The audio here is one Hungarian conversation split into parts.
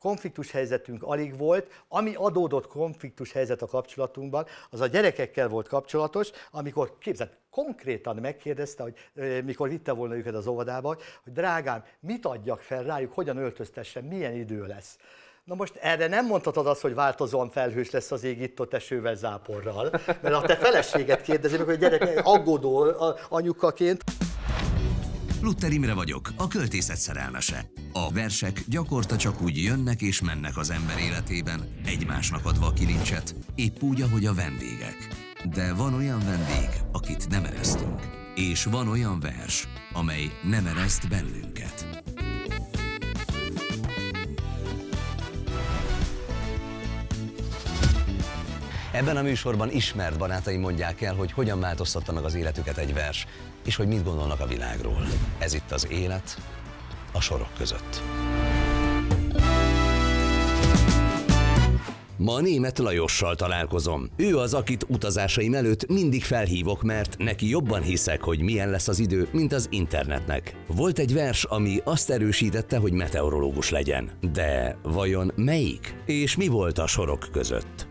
konfliktus helyzetünk alig volt, ami adódott konfliktus helyzet a kapcsolatunkban, az a gyerekekkel volt kapcsolatos, amikor képzeld, konkrétan megkérdezte, hogy mikor vitte volna őket az óvodába, hogy drágám, mit adjak fel rájuk, hogyan öltöztessen, milyen idő lesz. Na most erre nem mondhatod azt, hogy változóan felhős lesz az ég itt ott esővel, záporral, mert a te feleséget kérdezi hogy gyerek aggódó anyukaként. Lutter Imre vagyok, a költészet szerelmese. A versek gyakorta csak úgy jönnek és mennek az ember életében, egymásnak adva a kilincset, épp úgy, ahogy a vendégek. De van olyan vendég, akit nem eresztünk. És van olyan vers, amely nem ereszt bennünket. Ebben a műsorban ismert barátaim mondják el, hogy hogyan változtatta meg az életüket egy vers, és hogy mit gondolnak a világról. Ez itt az élet a sorok között. Ma német Lajossal találkozom. Ő az, akit utazásaim előtt mindig felhívok, mert neki jobban hiszek, hogy milyen lesz az idő, mint az internetnek. Volt egy vers, ami azt erősítette, hogy meteorológus legyen. De vajon melyik? És mi volt a sorok között?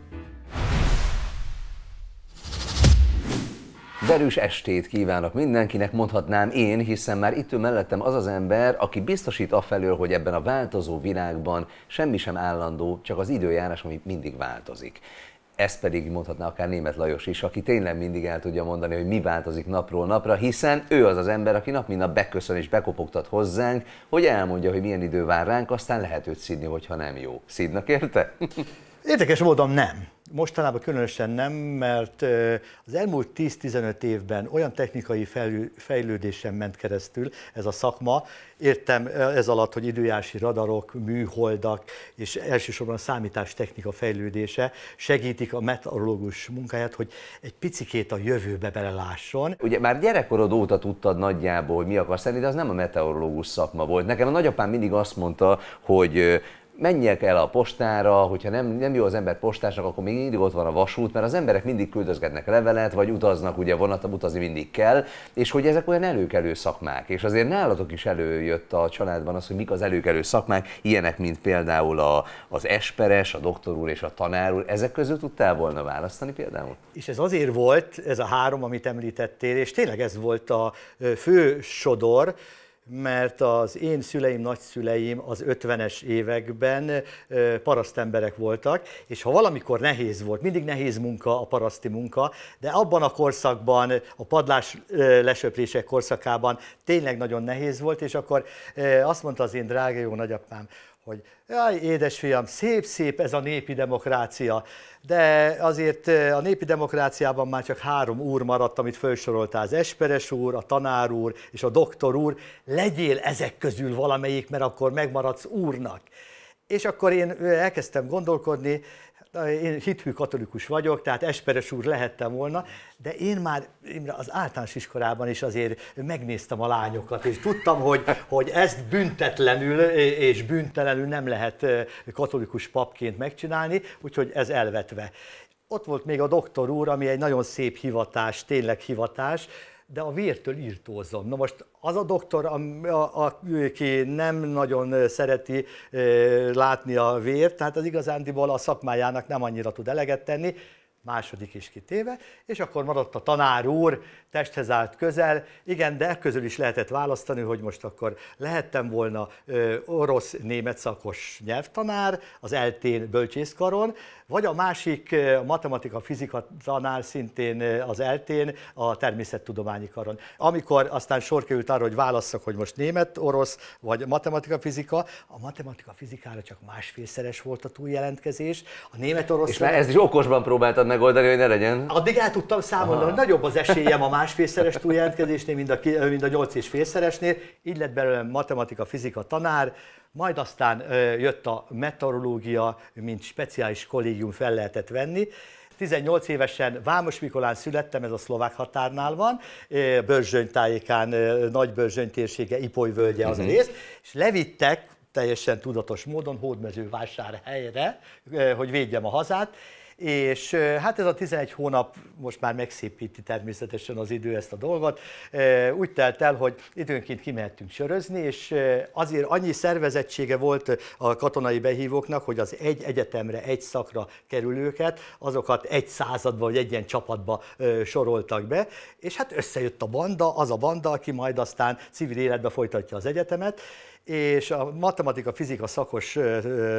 Derűs estét kívánok mindenkinek, mondhatnám én, hiszen már itt ül mellettem az az ember, aki biztosít afelől, hogy ebben a változó világban semmi sem állandó, csak az időjárás, ami mindig változik. Ezt pedig mondhatná akár német Lajos is, aki tényleg mindig el tudja mondani, hogy mi változik napról napra, hiszen ő az az ember, aki nap mint nap beköszön és bekopogtat hozzánk, hogy elmondja, hogy milyen idő vár ránk, aztán lehet őt szidni, hogyha nem jó. Szidnak érte? Érdekes módon nem. Mostanában különösen nem, mert az elmúlt 10-15 évben olyan technikai fejlődésen ment keresztül ez a szakma, értem ez alatt, hogy időjárási radarok, műholdak és elsősorban a számítástechnika fejlődése segítik a meteorológus munkáját, hogy egy picikét a jövőbe belelásson. Ugye már gyerekkorod óta tudtad nagyjából, hogy mi akarsz lenni, de az nem a meteorológus szakma volt. Nekem a nagyapám mindig azt mondta, hogy menjek el a postára, hogyha nem, nem jó az ember postásnak, akkor még mindig ott van a vasút, mert az emberek mindig küldözgetnek levelet, vagy utaznak, ugye vonata utazni mindig kell, és hogy ezek olyan előkelő szakmák. És azért nálatok is előjött a családban az, hogy mik az előkelő szakmák, ilyenek, mint például a, az esperes, a doktor úr és a tanár úr. Ezek közül tudtál volna választani például? És ez azért volt, ez a három, amit említettél, és tényleg ez volt a fő sodor, mert az én szüleim, nagyszüleim az 50-es években parasztemberek voltak, és ha valamikor nehéz volt, mindig nehéz munka a paraszti munka, de abban a korszakban, a padlás lesöprések korszakában tényleg nagyon nehéz volt, és akkor azt mondta az én drága jó nagyapám, hogy jaj, édesfiam, szép-szép ez a népi demokrácia, de azért a népi demokráciában már csak három úr maradt, amit felsoroltál, az Esperes úr, a tanár úr és a doktor úr, legyél ezek közül valamelyik, mert akkor megmaradsz úrnak. És akkor én elkezdtem gondolkodni, én hithű katolikus vagyok, tehát Esperes úr lehettem volna, de én már az általános iskolában is azért megnéztem a lányokat, és tudtam, hogy, hogy ezt büntetlenül és büntelenül nem lehet katolikus papként megcsinálni, úgyhogy ez elvetve. Ott volt még a doktor úr, ami egy nagyon szép hivatás, tényleg hivatás, de a vértől írtózom. Na most az a doktor, aki nem nagyon szereti látni a vért, tehát az igazándiból a szakmájának nem annyira tud eleget tenni, második is kitéve, és akkor maradt a tanár úr, testhez állt közel, igen, de közül is lehetett választani, hogy most akkor lehettem volna orosz-német szakos nyelvtanár, az eltén bölcsészkaron, vagy a másik a matematika-fizika tanár szintén az eltén, a természettudományi karon. Amikor aztán sor került arra, hogy válasszak, hogy most német-orosz, vagy matematika-fizika, a matematika-fizikára csak másfélszeres volt a túljelentkezés, a német-orosz... És már ezt is okosban próbáltad megoldani, hogy ne legyen? Addig el tudtam számolni, hogy nagyobb az esélyem a másfélszeres túljelentkezésnél, mint a, mint a nyolc és félszeresnél. Így lett belőlem matematika-fizika tanár, majd aztán jött a meteorológia, mint speciális kollégium fel lehetett venni, 18 évesen Vámos Mikolán születtem, ez a szlovák határnál van, Börzsöny tájékán, Nagy Börzsöny térsége, Ipoly völgye az mhm. rész, és levittek teljesen tudatos módon hódmezővásárhelyre, hogy védjem a hazát, és hát ez a 11 hónap most már megszépíti természetesen az idő ezt a dolgot. Úgy telt el, hogy időnként kimehettünk sörözni, és azért annyi szervezettsége volt a katonai behívóknak, hogy az egy egyetemre, egy szakra kerülőket, azokat egy századba vagy egy ilyen csapatba soroltak be, és hát összejött a banda, az a banda, aki majd aztán civil életbe folytatja az egyetemet, és a matematika, fizika szakos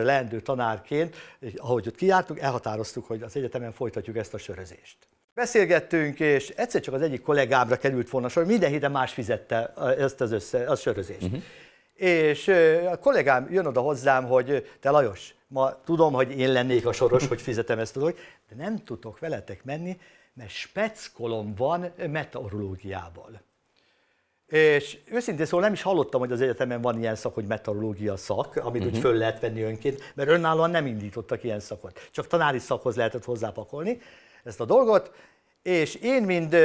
leendő tanárként, ahogy ott kijártunk, elhatároztuk, hogy az egyetemen folytatjuk ezt a sörözést. Beszélgettünk, és egyszer csak az egyik kollégámra került volna sor, minden héten más fizette ezt az, össze, az sörözést. Uh-huh. És a kollégám jön oda hozzám, hogy te Lajos, ma tudom, hogy én lennék a soros, hogy fizetem ezt a dolgot, de nem tudok veletek menni, mert speckolom van meteorológiával. És őszintén szóval nem is hallottam, hogy az egyetemen van ilyen szak, hogy meteorológia szak, amit uh-huh. úgy föl lehet venni önként, mert önállóan nem indítottak ilyen szakot. Csak tanári szakhoz lehetett hozzápakolni ezt a dolgot, és én, mint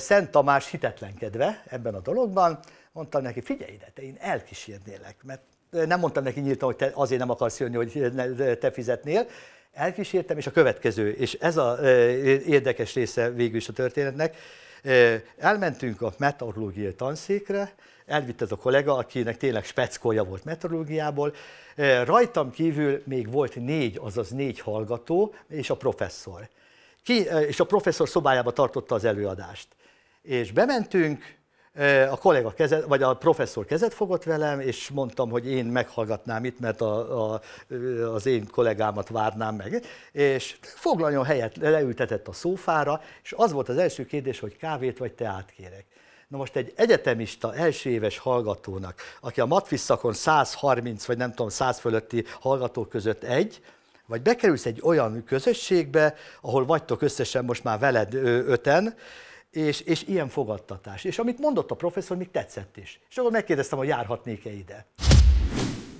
Szent Tamás hitetlenkedve ebben a dologban, mondtam neki, figyelj ide, te én elkísérnélek, mert nem mondtam neki nyíltan, hogy te azért nem akarsz jönni, hogy te fizetnél, elkísértem, és a következő, és ez az érdekes része végül is a történetnek, Elmentünk a meteorológiai tanszékre, elvitt ez a kollega, akinek tényleg speckója volt meteorológiából. Rajtam kívül még volt négy, azaz négy hallgató, és a professzor. Ki, és a professzor szobájába tartotta az előadást. És bementünk, a kollega kezet, vagy a professzor kezet fogott velem, és mondtam, hogy én meghallgatnám itt, mert a, a, az én kollégámat várnám meg. És foglaljon helyet, leültetett a szófára, és az volt az első kérdés, hogy kávét vagy teát kérek. Na most egy egyetemista, első éves hallgatónak, aki a matfisz szakon 130 vagy nem tudom, 100 fölötti hallgatók között egy, vagy bekerülsz egy olyan közösségbe, ahol vagytok összesen most már veled öten, és, és ilyen fogadtatás. És amit mondott a professzor, még tetszett is. És akkor megkérdeztem, hogy járhatnék-e ide.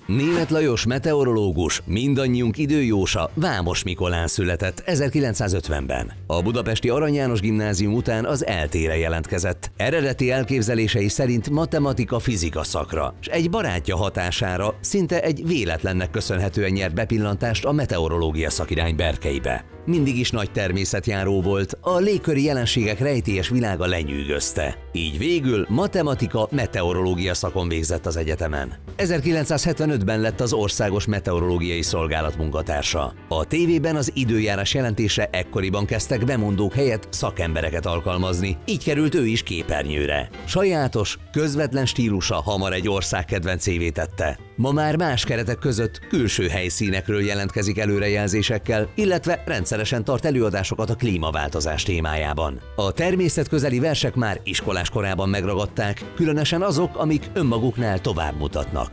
Német Lajos meteorológus, mindannyiunk időjósa Vámos Mikolán született 1950-ben. A budapesti Arany János gimnázium után az eltére jelentkezett. Eredeti elképzelései szerint matematika-fizika szakra, és egy barátja hatására szinte egy véletlennek köszönhetően nyert bepillantást a meteorológia szakirány berkeibe. Mindig is nagy természetjáró volt, a légköri jelenségek rejtélyes világa lenyűgözte. Így végül matematika, meteorológia szakon végzett az egyetemen. 1975-ben lett az Országos Meteorológiai Szolgálat munkatársa. A tévében az időjárás jelentése ekkoriban kezdtek bemondók helyett szakembereket alkalmazni, így került ő is képernyőre. Sajátos, közvetlen stílusa hamar egy ország kedvencévé tette. Ma már más keretek között külső helyszínekről jelentkezik előrejelzésekkel, illetve rendszeresen tart előadásokat a klímaváltozás témájában. A természetközeli versek már iskolás korában megragadták, különösen azok, amik önmaguknál tovább mutatnak.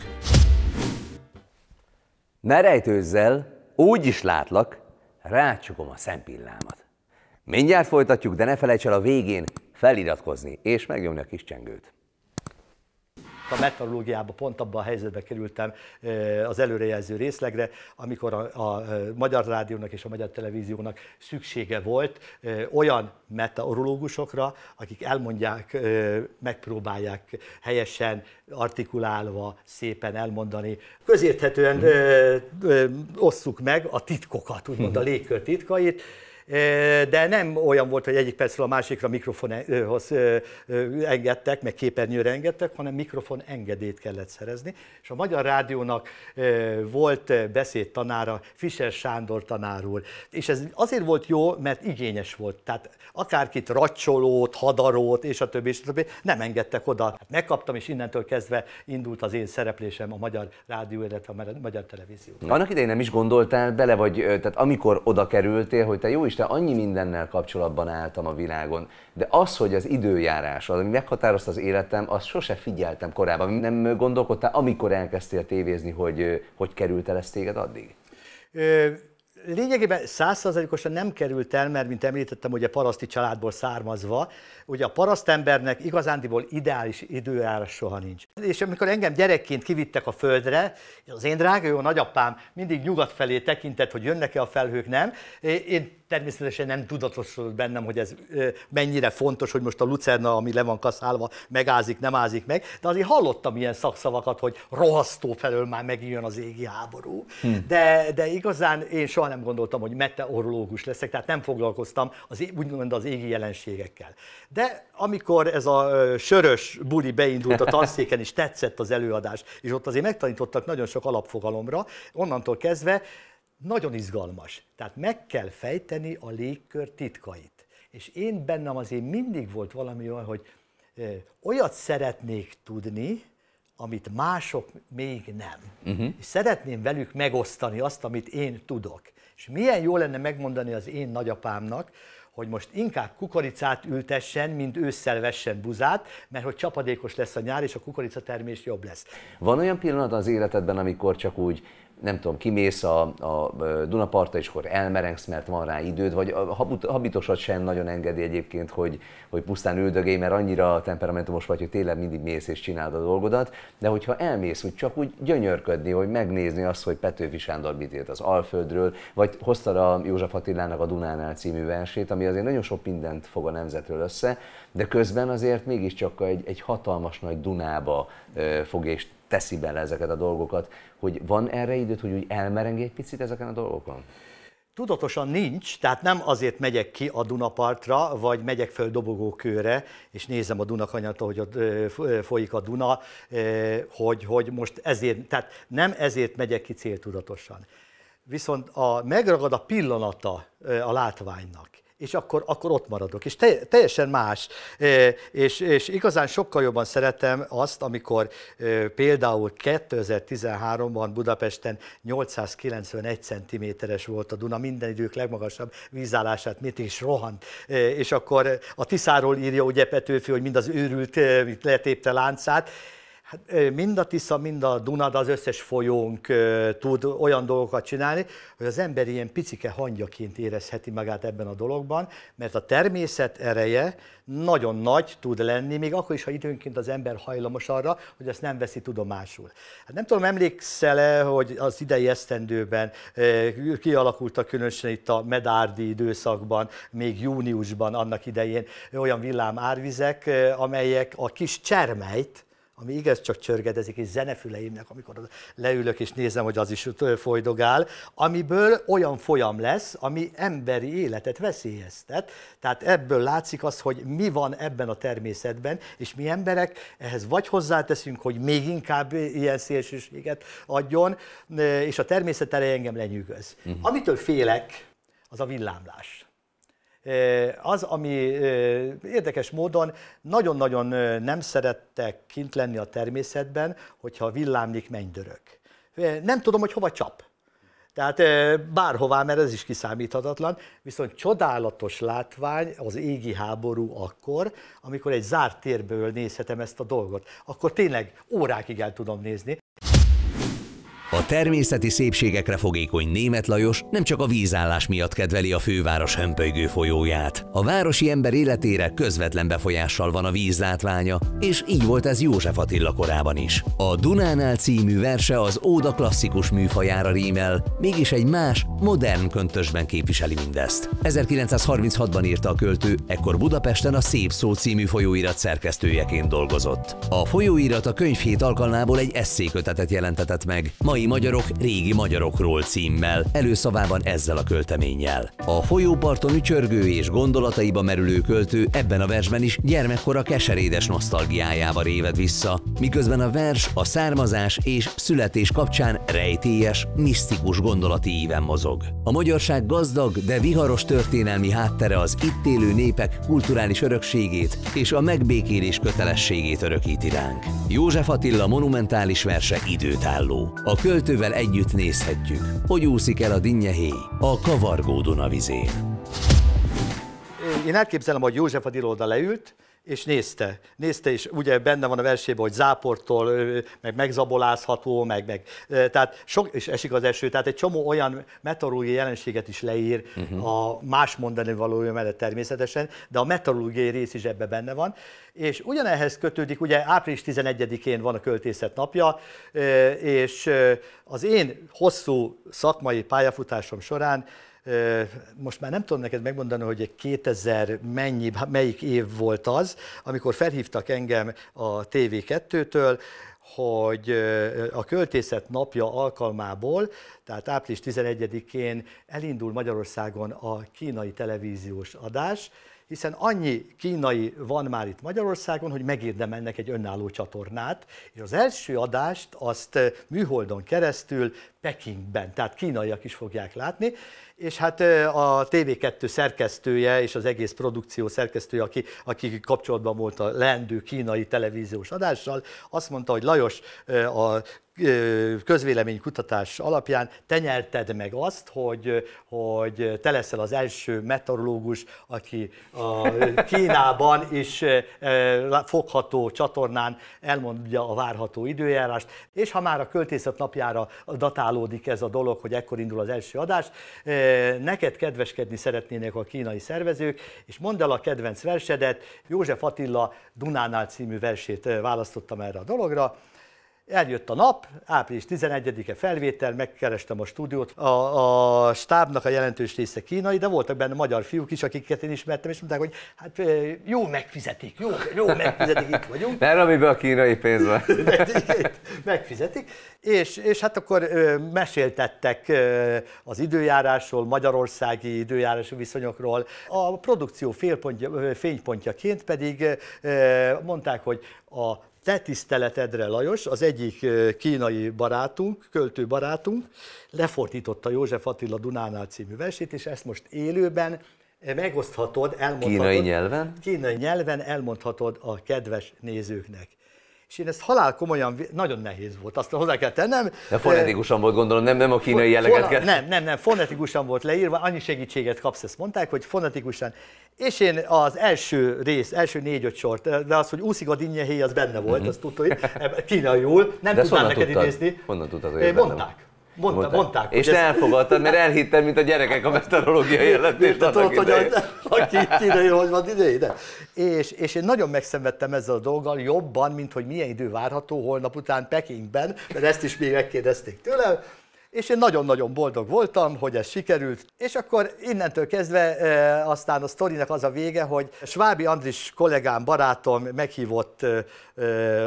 Ne rejtőzzel, úgy is látlak, rácsukom a szempillámat. Mindjárt folytatjuk, de ne felejts el a végén feliratkozni és megnyomni a kis csengőt a meteorológiába pont abban a helyzetbe kerültem az előrejelző részlegre, amikor a, a Magyar Rádiónak és a Magyar Televíziónak szüksége volt olyan meteorológusokra, akik elmondják, megpróbálják helyesen, artikulálva, szépen elmondani. Közérthetően mm. osszuk meg a titkokat, úgymond a mhm. légkör titkait, de nem olyan volt, hogy egyik percről a másikra mikrofonhoz engedtek, meg képernyőre engedtek, hanem mikrofon engedélyt kellett szerezni. És a Magyar Rádiónak volt beszédtanára, Fischer Sándor tanár. És ez azért volt jó, mert igényes volt. Tehát akárkit racsolót, hadarót, és a többi, és a többi, nem engedtek oda. Hát megkaptam, és innentől kezdve indult az én szereplésem a Magyar Rádió, illetve a Magyar Televízió. Annak idején nem is gondoltál bele, vagy tehát amikor oda kerültél, hogy te jó Isten, annyi mindennel kapcsolatban álltam a világon, de az, hogy az időjárás, az, ami meghatározta az életem, azt sose figyeltem korábban. Nem gondolkodtál, amikor elkezdtél tévézni, hogy hogy került el téged addig? Lényegében százszerzalékosan nem került el, mert mint említettem, ugye paraszti családból származva, ugye a parasztembernek igazándiból ideális időjárás soha nincs. És amikor engem gyerekként kivittek a földre, az én drága jó nagyapám mindig nyugat felé tekintett, hogy jönnek-e a felhők, nem. Én természetesen nem tudatosult bennem, hogy ez mennyire fontos, hogy most a lucerna, ami le van kaszálva, megázik, nem ázik meg, de azért hallottam ilyen szakszavakat, hogy rohasztó felől már megjön az égi háború. Hmm. De, de igazán én soha nem gondoltam, hogy meteorológus leszek, tehát nem foglalkoztam az, úgymond az égi jelenségekkel. De amikor ez a sörös buli beindult a tanszéken, is tetszett az előadás, és ott azért megtanítottak nagyon sok alapfogalomra, onnantól kezdve nagyon izgalmas. Tehát meg kell fejteni a légkör titkait. És én bennem azért mindig volt valami olyan, hogy olyat szeretnék tudni, amit mások még nem. Uh-huh. És szeretném velük megosztani azt, amit én tudok. És milyen jó lenne megmondani az én nagyapámnak, hogy most inkább kukoricát ültessen, mint ősszel vessen buzát, mert hogy csapadékos lesz a nyár, és a kukoricatermés jobb lesz. Van olyan pillanat az életedben, amikor csak úgy nem tudom, kimész a, a Dunapartra, és akkor elmerengsz, mert van rá időd, vagy a habitosod sem nagyon engedi egyébként, hogy, hogy pusztán üldögélj, mert annyira temperamentumos vagy, hogy tényleg mindig mész és csinálod a dolgodat, de hogyha elmész, úgy csak úgy gyönyörködni, hogy megnézni azt, hogy Petőfi Sándor mit írt az Alföldről, vagy hoztad a József Attilának a Dunánál című versét, ami azért nagyon sok mindent fog a nemzetről össze, de közben azért mégiscsak egy, egy hatalmas nagy Dunába fogja és teszi bele ezeket a dolgokat, hogy van erre időt, hogy úgy elmerengj egy picit ezeken a dolgokon? Tudatosan nincs, tehát nem azért megyek ki a Dunapartra, vagy megyek föl dobogókőre, és nézem a Dunakanyat, hogy ott folyik a Duna, hogy, hogy most ezért, tehát nem ezért megyek ki céltudatosan. Viszont a, megragad a pillanata a látványnak és akkor, akkor ott maradok. És te, teljesen más. És, és igazán sokkal jobban szeretem azt, amikor például 2013-ban Budapesten 891 cm-es volt a Duna, minden idők legmagasabb vízállását, mit is rohant. És akkor a Tiszáról írja ugye Petőfi, hogy mind az őrült letépte láncát, Hát mind a Tisza, mind a Duna, de az összes folyónk tud olyan dolgokat csinálni, hogy az ember ilyen picike hangyaként érezheti magát ebben a dologban, mert a természet ereje nagyon nagy tud lenni, még akkor is, ha időnként az ember hajlamos arra, hogy ezt nem veszi tudomásul. Hát nem tudom, emlékszel-e, hogy az idei esztendőben kialakultak különösen itt a medárdi időszakban, még júniusban annak idején olyan villám árvizek, amelyek a kis csermelyt, ami igaz csak csörgedezik, és zenefüleimnek, amikor leülök és nézem, hogy az is folydogál, amiből olyan folyam lesz, ami emberi életet veszélyeztet. Tehát ebből látszik az, hogy mi van ebben a természetben, és mi emberek ehhez vagy hozzáteszünk, hogy még inkább ilyen szélsőséget adjon, és a természet elej engem lenyűgöz. Uh-huh. Amitől félek, az a villámlás az, ami érdekes módon nagyon-nagyon nem szerettek kint lenni a természetben, hogyha villámlik mennydörök. Nem tudom, hogy hova csap. Tehát bárhová, mert ez is kiszámíthatatlan, viszont csodálatos látvány az égi háború akkor, amikor egy zárt térből nézhetem ezt a dolgot. Akkor tényleg órákig el tudom nézni. A természeti szépségekre fogékony német Lajos nem csak a vízállás miatt kedveli a főváros hömpölygő folyóját. A városi ember életére közvetlen befolyással van a vízlátványa, és így volt ez József Attila korában is. A Dunánál című verse az óda klasszikus műfajára rímel, mégis egy más, modern köntösben képviseli mindezt. 1936-ban írta a költő, ekkor Budapesten a Szép Szó című folyóirat szerkesztőjeként dolgozott. A folyóirat a könyvhét alkalmából egy eszékötetet jelentetett meg, mai Mai magyarok régi magyarokról címmel, előszavában ezzel a költeménnyel. A folyóparton ücsörgő és gondolataiba merülő költő ebben a versben is gyermekkora keserédes nosztalgiájába réved vissza, miközben a vers a származás és születés kapcsán rejtélyes, misztikus gondolati íven mozog. A magyarság gazdag, de viharos történelmi háttere az itt élő népek kulturális örökségét és a megbékélés kötelességét örökíti ránk. József Attila monumentális verse időtálló. A költővel együtt nézhetjük, hogy úszik el a dinnyehéj a kavargó Dunavizén. Én elképzelem, hogy József Attila oda leült, és nézte. Nézte, és ugye benne van a versében, hogy záportól, meg megzabolázható, meg, meg tehát sok, és esik az eső, tehát egy csomó olyan meteorológiai jelenséget is leír uh-huh. a más mondani valója mellett természetesen, de a meteorológiai rész is ebben benne van. És ugyanehhez kötődik, ugye április 11-én van a költészet napja, és az én hosszú szakmai pályafutásom során most már nem tudom neked megmondani, hogy egy 2000 mennyi, melyik év volt az, amikor felhívtak engem a TV2-től, hogy a költészet napja alkalmából, tehát április 11-én elindul Magyarországon a kínai televíziós adás, hiszen annyi kínai van már itt Magyarországon, hogy megérdemelnek egy önálló csatornát, és az első adást azt műholdon keresztül Pekingben, tehát kínaiak is fogják látni, és hát a TV2 szerkesztője és az egész produkció szerkesztője, aki, aki kapcsolatban volt a leendő kínai televíziós adással, azt mondta, hogy Lajos, a közvéleménykutatás alapján te nyerted meg azt, hogy, hogy te leszel az első meteorológus, aki a Kínában is fogható csatornán elmondja a várható időjárást, és ha már a költészet napjára datálódik ez a dolog, hogy ekkor indul az első adás, neked kedveskedni szeretnének a kínai szervezők, és mondd el a kedvenc versedet, József Attila Dunánál című versét választottam erre a dologra, Eljött a nap, április 11-e felvétel, megkerestem a stúdiót. A, a stábnak a jelentős része kínai, de voltak benne magyar fiúk is, akiket én ismertem, és mondták, hogy hát jó megfizetik, jó, jó megfizetik, itt vagyunk. Mert amiben a kínai pénz van. megfizetik. És, és hát akkor meséltettek az időjárásról, magyarországi időjárási viszonyokról. A produkció félpontja, fénypontjaként pedig mondták, hogy a te tiszteletedre, Lajos, az egyik kínai barátunk, költő barátunk, lefordította József Attila Dunánál című versét, és ezt most élőben megoszthatod, elmondhatod. Kínai nyelven? Kínai nyelven elmondhatod a kedves nézőknek és én ezt halál komolyan, nagyon nehéz volt, azt hozzá kell tennem. De fonetikusan volt gondolom, nem, nem a kínai jelleget kell. Nem, nem, nem, fonetikusan volt leírva, annyi segítséget kapsz, ezt mondták, hogy fonetikusan. És én az első rész, első négy-öt sort, de az, hogy úszik a dinnyehéj, az benne volt, mm-hmm. azt tudta, hogy kínaiul, nem de tudnám neked tudtad? idézni. Honnan tudtad, hogy Mondták. Mondta, mondták. mondták és te ez... elfogadtad, mert elhittem, mint a gyerekek a meteorológiai jelentést. Te tudod, hogy aki kínai, hogy van ide, ide. És, és én nagyon megszenvedtem ezzel a dolggal, jobban, mint hogy milyen idő várható holnap után Pekingben, mert ezt is még megkérdezték tőlem és én nagyon-nagyon boldog voltam, hogy ez sikerült, és akkor innentől kezdve e, aztán a sztorinak az a vége, hogy Svábi Andris kollégám, barátom meghívott e,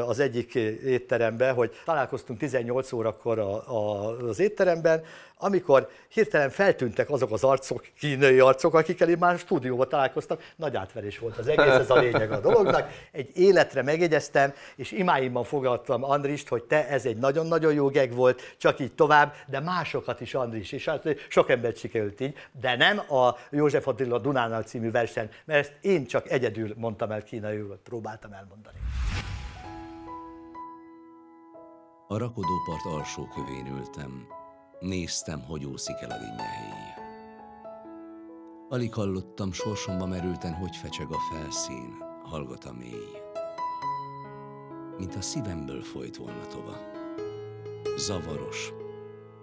az egyik étterembe, hogy találkoztunk 18 órakor a, a, az étteremben, amikor hirtelen feltűntek azok az arcok, kínai arcok, akikkel én már stúdióban találkoztam, nagy átverés volt az egész, ez a lényeg a dolognak. Egy életre megjegyeztem, és imáimban fogadtam Andrist, hogy te ez egy nagyon-nagyon jó geg volt, csak így tovább, de másokat is Andris, és hát sok embert sikerült így, de nem a József Attila Dunánál című versen, mert ezt én csak egyedül mondtam el kínaiul, próbáltam elmondani. A rakodópart alsó kövén ültem, Néztem, hogy úszik el a dinnyehéj. Alig hallottam, sorsomba merülten, hogy fecseg a felszín, hallgat a mély. Mint a szívemből folyt volna tova. Zavaros,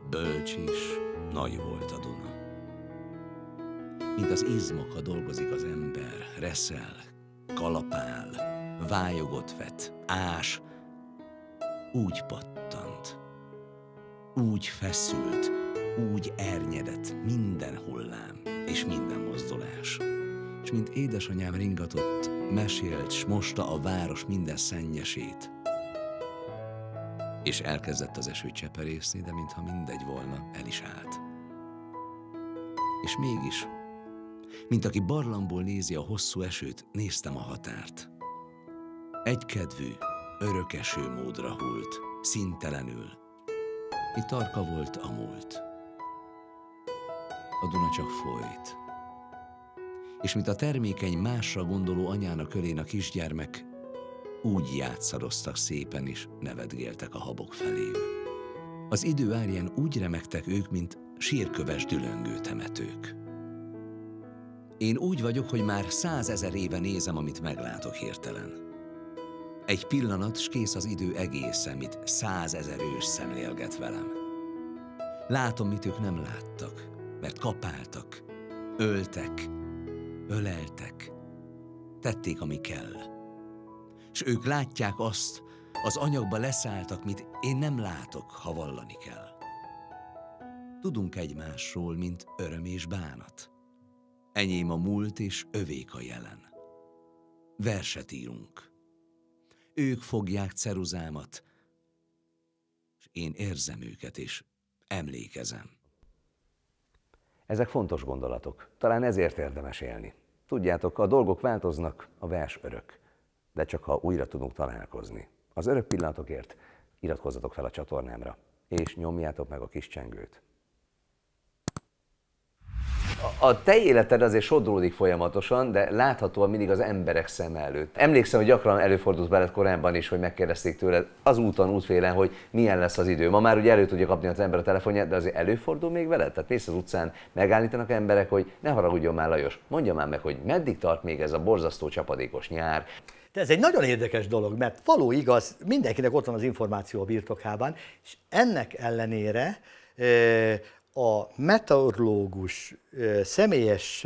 bölcs is, nagy volt a Duna. Mint az izmoka dolgozik az ember, reszel, kalapál, vályogot vet, ás, úgy pattant, úgy feszült, úgy ernyedett minden hullám és minden mozdulás. És mint édesanyám ringatott, mesélt, s mosta a város minden szennyesét. És elkezdett az eső cseperészni, de mintha mindegy volna, el is állt. És mégis, mint aki barlangból nézi a hosszú esőt, néztem a határt. Egykedvű, örökeső módra hult, szintelenül, itt tarka volt a múlt. A Duna csak folyt. És mint a termékeny másra gondoló anyának kölén a kisgyermek, úgy játszadoztak szépen is, nevetgéltek a habok felé. Az idő árján úgy remektek ők, mint sírköves dülöngő temetők. Én úgy vagyok, hogy már százezer éve nézem, amit meglátok hirtelen. Egy pillanat, s kész az idő egészen, mit százezer ős szemlélget velem. Látom, mit ők nem láttak, mert kapáltak, öltek, öleltek, tették, ami kell. És ők látják azt, az anyagba leszálltak, mit én nem látok, ha vallani kell. Tudunk egymásról, mint öröm és bánat. Enyém a múlt, és övék a jelen. Verset írunk ők fogják ceruzámat, és én érzem őket, és emlékezem. Ezek fontos gondolatok. Talán ezért érdemes élni. Tudjátok, a dolgok változnak, a vers örök. De csak ha újra tudunk találkozni. Az örök pillanatokért iratkozzatok fel a csatornámra, és nyomjátok meg a kis csengőt a te életed azért sodródik folyamatosan, de láthatóan mindig az emberek szem előtt. Emlékszem, hogy gyakran előfordult veled korábban is, hogy megkérdezték tőled az úton, útfélen, hogy milyen lesz az idő. Ma már ugye elő tudja kapni az ember a telefonját, de azért előfordul még veled? Tehát mész az utcán, megállítanak emberek, hogy ne haragudjon már Lajos, mondja már meg, hogy meddig tart még ez a borzasztó csapadékos nyár. De ez egy nagyon érdekes dolog, mert való igaz, mindenkinek ott van az információ a birtokában, és ennek ellenére a meteorológus személyes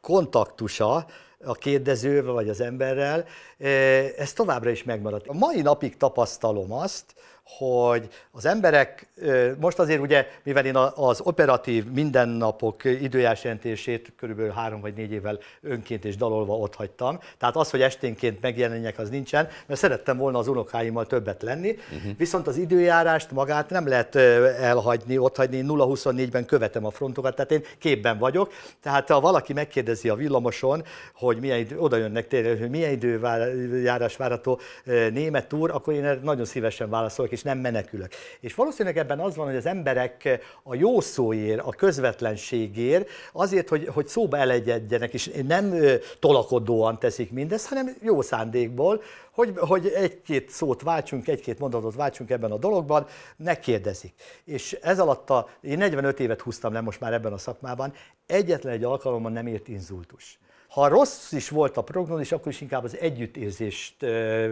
kontaktusa a kérdezővel vagy az emberrel, ez továbbra is megmaradt. A mai napig tapasztalom azt, hogy az emberek, most azért ugye, mivel én az operatív mindennapok időjárásjelentését körülbelül három vagy négy évvel önként és dalolva ott hagytam, tehát az, hogy esténként megjelenjek, az nincsen, mert szerettem volna az unokáimmal többet lenni, uh-huh. viszont az időjárást magát nem lehet elhagyni, ott hagyni, 0-24-ben követem a frontokat, tehát én képben vagyok, tehát ha valaki megkérdezi a villamoson, hogy milyen idő, oda jönnek tényleg, hogy milyen időjárás várható német úr, akkor én nagyon szívesen válaszolok, és nem menekülök. És valószínűleg ebben az van, hogy az emberek a jó szóért, a közvetlenségért, azért, hogy, hogy szóba elegyedjenek, és nem tolakodóan teszik mindezt, hanem jó szándékból, hogy, hogy egy-két szót váltsunk, egy-két mondatot váltsunk ebben a dologban, ne kérdezik. És ez alatt a, én 45 évet húztam le most már ebben a szakmában, egyetlen egy alkalommal nem ért inzultus. Ha rossz is volt a prognózis, akkor is inkább az együttérzést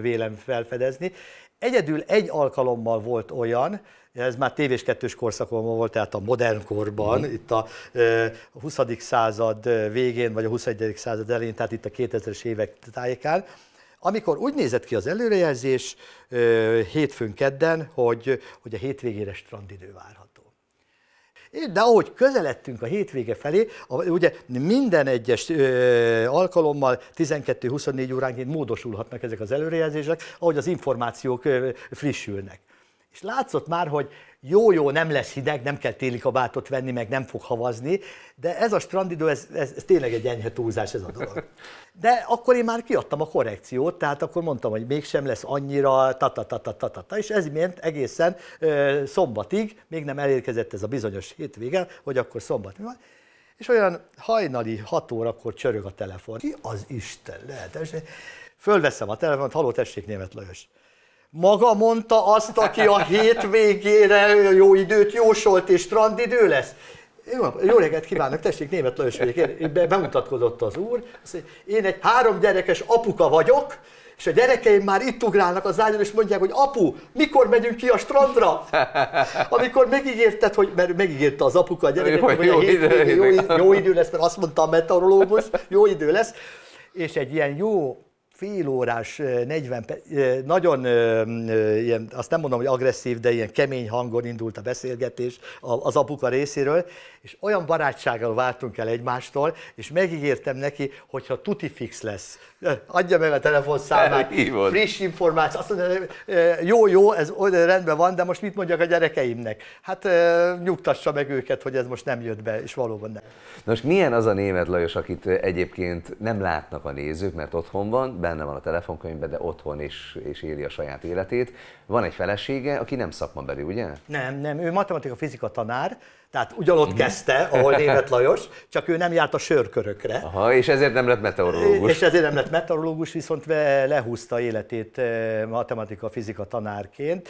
vélem felfedezni, Egyedül egy alkalommal volt olyan, ez már tévés kettős korszakon volt, tehát a modern korban, mm. itt a, a 20. század végén, vagy a 21. század elején, tehát itt a 2000-es évek tájékán, amikor úgy nézett ki az előrejelzés hétfőn kedden, hogy, hogy a hétvégére strandidő várható. De ahogy közeledtünk a hétvége felé, ugye minden egyes alkalommal 12-24 óránként módosulhatnak ezek az előrejelzések, ahogy az információk frissülnek. És látszott már, hogy jó-jó, nem lesz hideg, nem kell téli kabátot venni, meg nem fog havazni, de ez a strandidő, ez, ez, ez tényleg egy enyhe túlzás ez a dolog. De akkor én már kiadtam a korrekciót, tehát akkor mondtam, hogy mégsem lesz annyira ta ta ta ta ta, ta, ta és ez ment egészen ö, szombatig, még nem elérkezett ez a bizonyos hétvége, hogy akkor szombat van. És olyan hajnali 6 órakor csörög a telefon. Ki az Isten lehet? Fölveszem a telefont, haló tessék német Lajos maga mondta azt, aki a hétvégére jó időt jósolt és strandidő lesz. Jó, jó reggelt kívánok, tessék, német Lajos vagyok. Bemutatkozott az úr. én egy három gyerekes apuka vagyok, és a gyerekeim már itt ugrálnak az ágyon, és mondják, hogy apu, mikor megyünk ki a strandra? Amikor megígérted, hogy, mert megígérte az apuka a gyerekeket, hogy jó, a idő, jó, jó idő lesz, mert azt mondta a meteorológus, jó idő lesz, és egy ilyen jó félórás, 40 nagyon ilyen, azt nem mondom, hogy agresszív, de ilyen kemény hangon indult a beszélgetés az apuka részéről, és olyan barátsággal váltunk el egymástól, és megígértem neki, hogyha tuti fix lesz, adja meg a telefonszámát, friss információ, azt mondja, jó, jó, ez rendben van, de most mit mondjak a gyerekeimnek? Hát nyugtassa meg őket, hogy ez most nem jött be, és valóban nem. Most milyen az a német Lajos, akit egyébként nem látnak a nézők, mert otthon van, benne van a telefonkönyvben, de otthon is, és éli a saját életét. Van egy felesége, aki nem szakmabeli, ugye? Nem, nem, ő matematika fizika tanár, tehát ugyanott uh-huh. kezdte, ahol német Lajos, csak ő nem járt a sörkörökre. Aha, és ezért nem lett meteorológus. És ezért nem lett meteorológus, viszont lehúzta életét eh, matematika fizika tanárként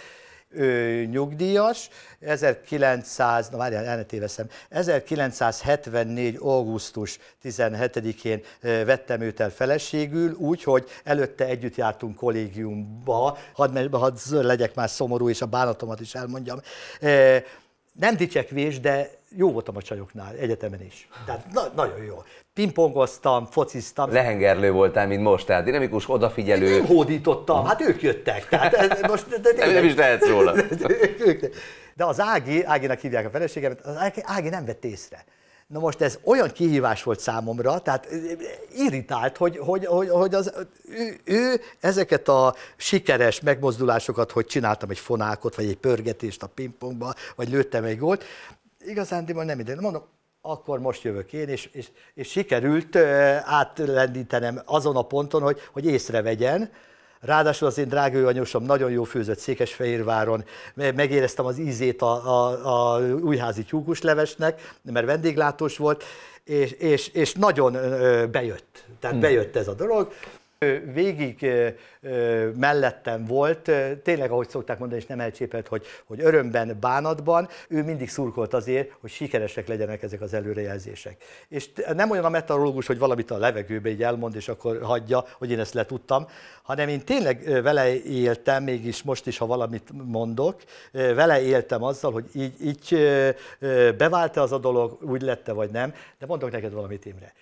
ő nyugdíjas, 1900, na várjál, elnetéveszem, 1974. augusztus 17-én vettem őt el feleségül, úgy, hogy előtte együtt jártunk kollégiumba, hadd, hadd legyek már szomorú, és a bánatomat is elmondjam. Nem dicsekvés, de jó voltam a csajoknál, egyetemen is. Tehát na, nagyon jó. Pingpongoztam, fociztam. Lehengerlő voltál, mint most, tehát dinamikus, odafigyelő. Én nem hódítottam, hát ők jöttek. Tehát most, de, de, nem is lehetsz róla. De az Ági, Áginak hívják a feleségemet, az Ági, Ági nem vett észre. Na most ez olyan kihívás volt számomra, tehát irritált, hogy, hogy, hogy, hogy az, ő, ő ezeket a sikeres megmozdulásokat, hogy csináltam egy fonákot, vagy egy pörgetést a pingpongba, vagy lőttem egy gólt, igazán nem ide. Mondom, akkor most jövök én, és, és, és sikerült átlendítenem azon a ponton, hogy, hogy észrevegyen, Ráadásul az én drága anyósom nagyon jó főzött Székesfehérváron, megéreztem az ízét a, a, a újházi tyúkuslevesnek, mert vendéglátós volt, és, és, és nagyon bejött. Tehát hmm. bejött ez a dolog végig mellettem volt, tényleg ahogy szokták mondani, és nem elcsépelt, hogy, hogy örömben, bánatban, ő mindig szurkolt azért, hogy sikeresek legyenek ezek az előrejelzések. És nem olyan a meteorológus, hogy valamit a levegőbe így elmond, és akkor hagyja, hogy én ezt letudtam, hanem én tényleg vele éltem, mégis most is, ha valamit mondok, vele éltem azzal, hogy így, így bevált-e az a dolog, úgy lette vagy nem, de mondok neked valamit, Imre.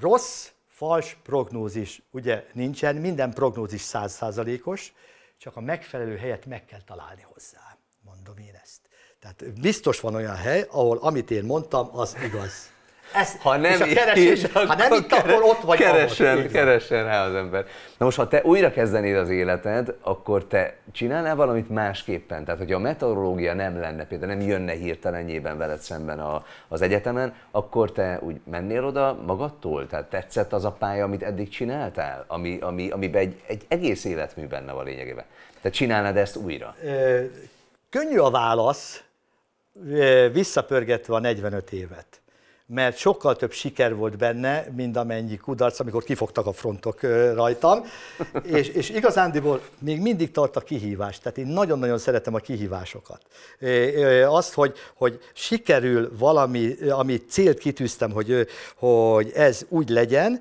Rossz fals prognózis ugye nincsen, minden prognózis százszázalékos, csak a megfelelő helyet meg kell találni hozzá, mondom én ezt. Tehát biztos van olyan hely, ahol amit én mondtam, az igaz. Ez, ha nem, és a keresés, is, ha nem itt, akkor ott vagy keressen, ahol. Keressen rá az ember. Na most, ha te újra kezdenéd az életed, akkor te csinálnál valamit másképpen? Tehát, hogyha a meteorológia nem lenne, például nem jönne hirtelenjében veled szemben a, az egyetemen, akkor te úgy mennél oda magadtól? Tehát tetszett az a pálya, amit eddig csináltál? Ami, ami, amiben egy, egy egész életmű benne van lényegében. Te csinálnád ezt újra? Ö, könnyű a válasz, visszapörgetve a 45 évet mert sokkal több siker volt benne, mint amennyi kudarc, amikor kifogtak a frontok rajtam, és, és igazándiból még mindig tart a kihívás, tehát én nagyon-nagyon szeretem a kihívásokat. Azt, hogy, hogy sikerül valami, amit célt kitűztem, hogy, hogy ez úgy legyen,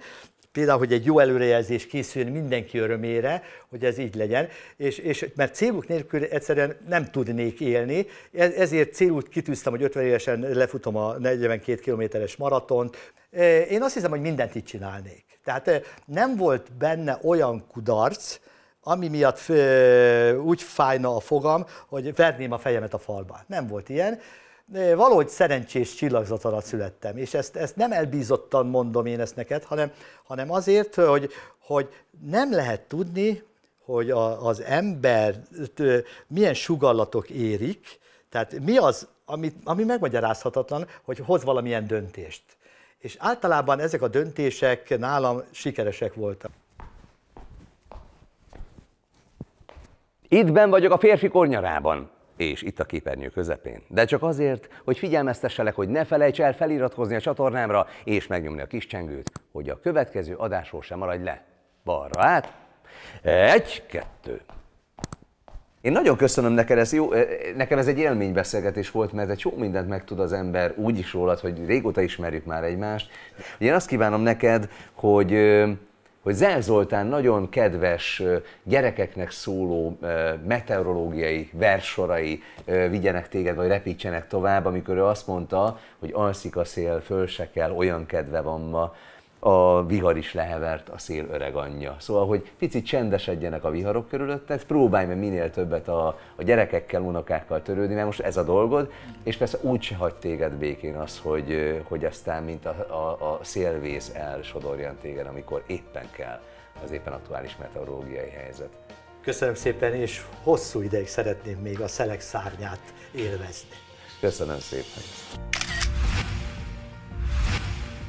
például, hogy egy jó előrejelzés készüljön mindenki örömére, hogy ez így legyen, és, és mert céluk nélkül egyszerűen nem tudnék élni, ezért célul kitűztem, hogy 50 évesen lefutom a 42 kilométeres maratont. Én azt hiszem, hogy mindent így csinálnék. Tehát nem volt benne olyan kudarc, ami miatt úgy fájna a fogam, hogy verném a fejemet a falba. Nem volt ilyen valahogy szerencsés csillagzat alatt születtem, és ezt, ezt nem elbízottan mondom én ezt neked, hanem, hanem azért, hogy, hogy nem lehet tudni, hogy a, az ember milyen sugallatok érik, tehát mi az, ami, ami megmagyarázhatatlan, hogy hoz valamilyen döntést. És általában ezek a döntések nálam sikeresek voltak. Itt ben vagyok a férfi kornyarában és itt a képernyő közepén. De csak azért, hogy figyelmeztesselek, hogy ne felejts el feliratkozni a csatornámra, és megnyomni a kis csengőt, hogy a következő adásról sem maradj le. Balra át. Egy, kettő. Én nagyon köszönöm neked, ez jó, nekem ez egy élménybeszélgetés volt, mert egy jó mindent megtud az ember úgy is rólad, hogy régóta ismerjük már egymást. Én azt kívánom neked, hogy hogy Zel Zoltán nagyon kedves gyerekeknek szóló meteorológiai versorai vigyenek téged, vagy repítsenek tovább, amikor ő azt mondta, hogy alszik a szél, föl se kell, olyan kedve van ma, a vihar is lehevert, a szél öreg anyja. Szóval, hogy picit csendesedjenek a viharok körülötted, próbálj meg minél többet a, a gyerekekkel, unokákkal törődni, mert most ez a dolgod, és persze úgy se hagy téged békén az, hogy, hogy aztán mint a, a, a szélvész elsodorjan téged, amikor éppen kell az éppen aktuális meteorológiai helyzet. Köszönöm szépen, és hosszú ideig szeretném még a szelek szárnyát élvezni. Köszönöm szépen.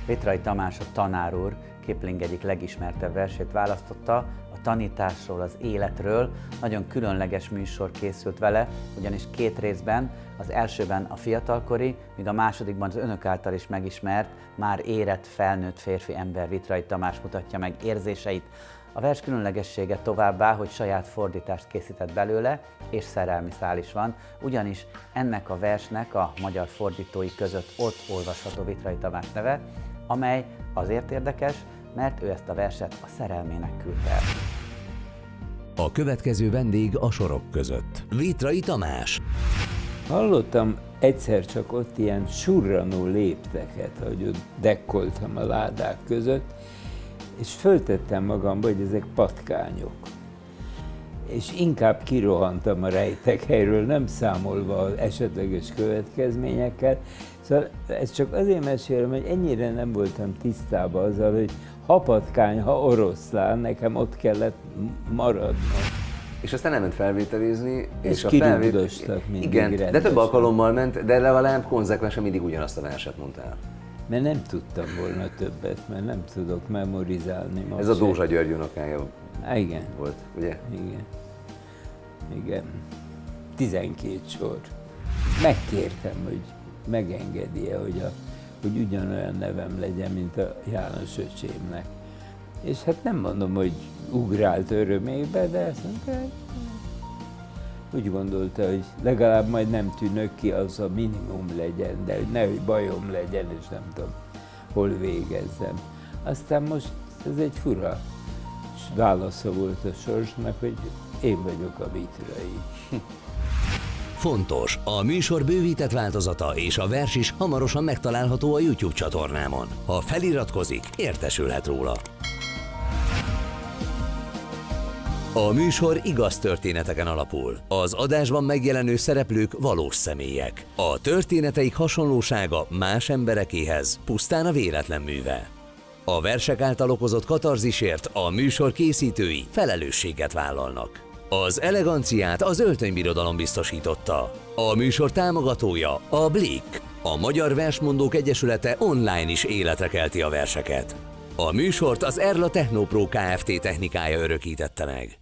Vitrai Tamás a tanár úr Kipling egyik legismertebb versét választotta, a tanításról, az életről. Nagyon különleges műsor készült vele, ugyanis két részben, az elsőben a fiatalkori, míg a másodikban az önök által is megismert, már érett, felnőtt férfi ember Vitrai Tamás mutatja meg érzéseit. A vers különlegessége továbbá, hogy saját fordítást készített belőle, és szerelmi szál is van, ugyanis ennek a versnek a magyar fordítói között ott olvasható Vitrai Tamás neve, amely azért érdekes, mert ő ezt a verset a szerelmének küldte el. A következő vendég a sorok között. Vitrai Tamás. Hallottam egyszer csak ott ilyen surranó lépteket, hogy ott dekkoltam a ládák között, és föltettem magamba, hogy ezek patkányok. És inkább kirohantam a rejtek helyről, nem számolva az esetleges következményekkel, Szóval ezt csak azért mesélem, hogy ennyire nem voltam tisztában azzal, hogy ha patkány, ha oroszlán, nekem ott kellett maradnom. És aztán elment felvételizni. És a kirúgdostak mindig Igen, de rendesen. több alkalommal ment, de legalább konzekvensen mindig ugyanazt a verset mondtál. Mert nem tudtam volna többet, mert nem tudok memorizálni Ez a. Dózsa György unokája igen, volt, ugye? igen. Igen. 12 sor. Megkértem, hogy megengedi-e, hogy, a, hogy ugyanolyan nevem legyen, mint a János öcsémnek. És hát nem mondom, hogy ugrált örömébe, de azt mondta, hogy úgy gondolta, hogy legalább majd nem tűnök ki, az a minimum legyen, de hogy nehogy bajom legyen, és nem tudom, hol végezzem. Aztán most ez egy fura válasza volt a sorsnak, hogy én vagyok a vitrai. Fontos, a műsor bővített változata és a vers is hamarosan megtalálható a YouTube csatornámon. Ha feliratkozik, értesülhet róla. A műsor igaz történeteken alapul. Az adásban megjelenő szereplők valós személyek. A történeteik hasonlósága más emberekéhez pusztán a véletlen műve. A versek által okozott katarzisért a műsor készítői felelősséget vállalnak. Az eleganciát az öltönybirodalom biztosította. A műsor támogatója a Blik. A Magyar Versmondók Egyesülete online is életre kelti a verseket. A műsort az Erla Technopro Kft. technikája örökítette meg.